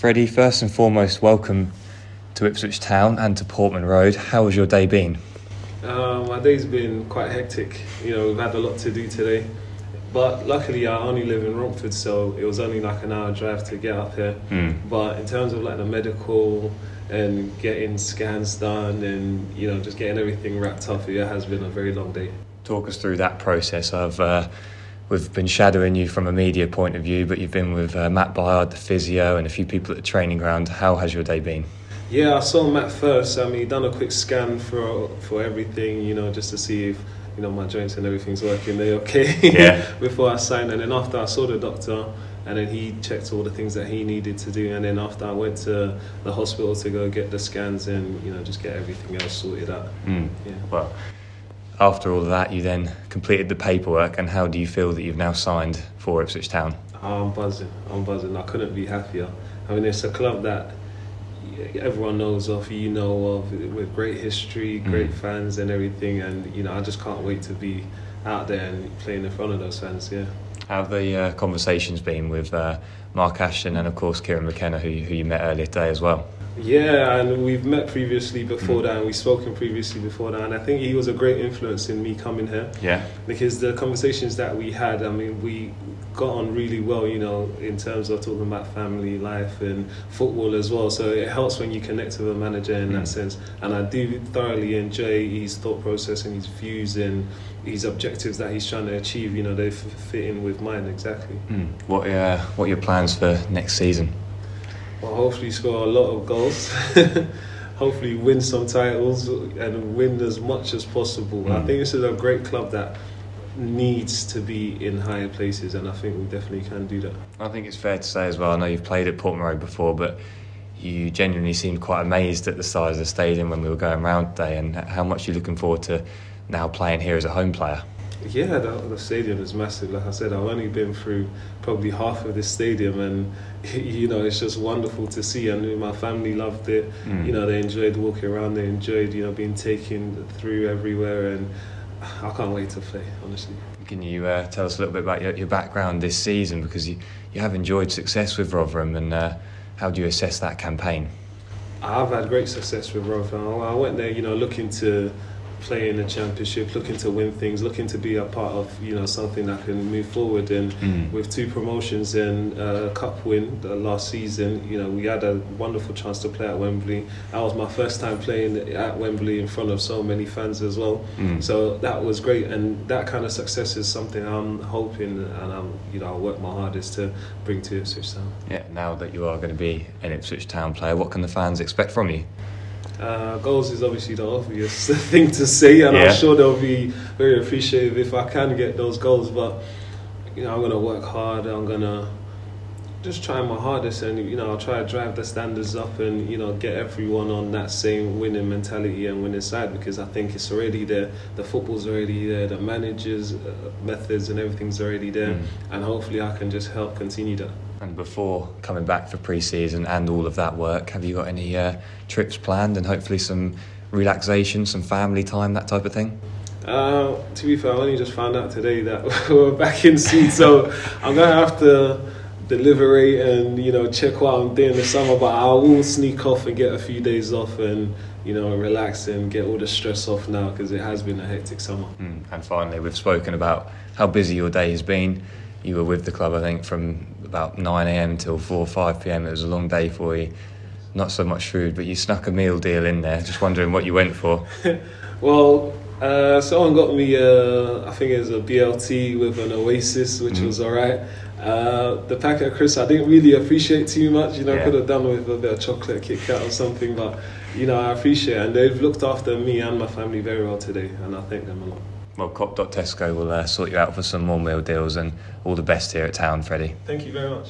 Freddie, first and foremost, welcome to Ipswich Town and to Portman Road. How has your day been? Uh, my day's been quite hectic. You know, we've had a lot to do today. But luckily, I only live in Romford, so it was only like an hour drive to get up here. Mm. But in terms of like the medical and getting scans done and you know just getting everything wrapped up, it has been a very long day. Talk us through that process. I've uh, we've been shadowing you from a media point of view, but you've been with uh, Matt Byard, the physio, and a few people at the training ground. How has your day been? Yeah, I saw Matt first. I mean, he done a quick scan for for everything, you know, just to see if you know my joints and everything's working. They okay? Yeah. Before I signed, and then after I saw the doctor, and then he checked all the things that he needed to do, and then after I went to the hospital to go get the scans and you know just get everything else sorted out. Mm. Yeah. Well, after all of that, you then completed the paperwork, and how do you feel that you've now signed for Ipswich Town? I'm buzzing. I'm buzzing. I couldn't be happier. I mean, it's a club that everyone knows of, you know of, with great history, great Mm. fans, and everything. And you know, I just can't wait to be out there and playing in front of those fans. Yeah. How have the uh, conversations been with uh, Mark Ashton and, of course, Kieran McKenna, who, who you met earlier today as well? Yeah, and we've met previously before Mm. that, and we've spoken previously before that, and I think he was a great influence in me coming here. Yeah. because the conversations that we had, I mean, we got on really well, you know, in terms of talking about family life and football as well. So it helps when you connect with a manager in Mm. that sense. And I do thoroughly enjoy his thought process and his views and his objectives that he's trying to achieve. You know, they fit in with mine exactly. Mm. What, uh, what are your plans for next season? Well, hopefully score a lot of goals. hopefully win some titles and win as much as possible. I Mm. think this is a great club that needs to be in higher places, and I think we definitely can do that. I think it's fair to say as well. I know you've played at Portman Road before, but you genuinely seemed quite amazed at the size of the stadium when we were going round today, and how much you're looking forward to now playing here as a home player. Yeah, the, the stadium is massive. Like I said, I've only been through probably half of this stadium, and you know it's just wonderful to see. And my family loved it. Mm. You know, they enjoyed walking around. They enjoyed you know being taken through everywhere, and I can't wait to play. Honestly. Can you uh, tell us a little bit about your, your background this season because you, you have enjoyed success with Rotherham, and uh, how do you assess that campaign? I've had great success with Rotherham. I went there, you know, looking to play in the championship, looking to win things, looking to be a part of, you know, something that can move forward. And Mm. with two promotions and a cup win the last season, you know, we had a wonderful chance to play at Wembley. That was my first time playing at Wembley in front of so many fans as well. Mm. So that was great, and that kind of success is something I'm hoping, and I'm, you know, I'll work my hardest to bring to Ipswich Town. Yeah, now that you are going to be an Ipswich Town player, what can the fans expect from you? Uh, goals is obviously the obvious thing to say, and Yeah. I'm sure they'll be very appreciative if I can get those goals. But you know, I'm gonna work hard. I'm gonna just try my hardest, and you know, I'll try to drive the standards up, and you know, get everyone on that same winning mentality and winning side because I think it's already there. The football's already there. The managers' uh, methods and everything's already there, Mm. and hopefully, I can just help continue that. And before coming back for pre-season and all of that work, have you got any uh, trips planned and hopefully some relaxation, some family time, that type of thing? Uh, to be fair, I only just found out today that we're back in seat, so I'm gonna have to deliberate and you know check what I'm doing this summer. But I will sneak off and get a few days off and you know relax and get all the stress off now because it has been a hectic summer. Mm. And finally, we've spoken about how busy your day has been. You were with the club, I think, from about 9 a.m. till 4 or 5 p.m. It was a long day for you. Not so much food, but you snuck a meal deal in there. Just wondering what you went for. Well, uh, someone got me, uh, I think it was a BLT with an Oasis, which Mhm. was alright. Uh, the packet of crisps I didn't really appreciate too much. You know, Yeah. I could have done with a bit of chocolate Kit Kat or something, but you know, I appreciate it. And they've looked after me and my family very well today, and I thank them a lot. Well, Cop.Tesco will uh, sort you out for some more meal deals and all the best here at town, Freddie. Thank you very much.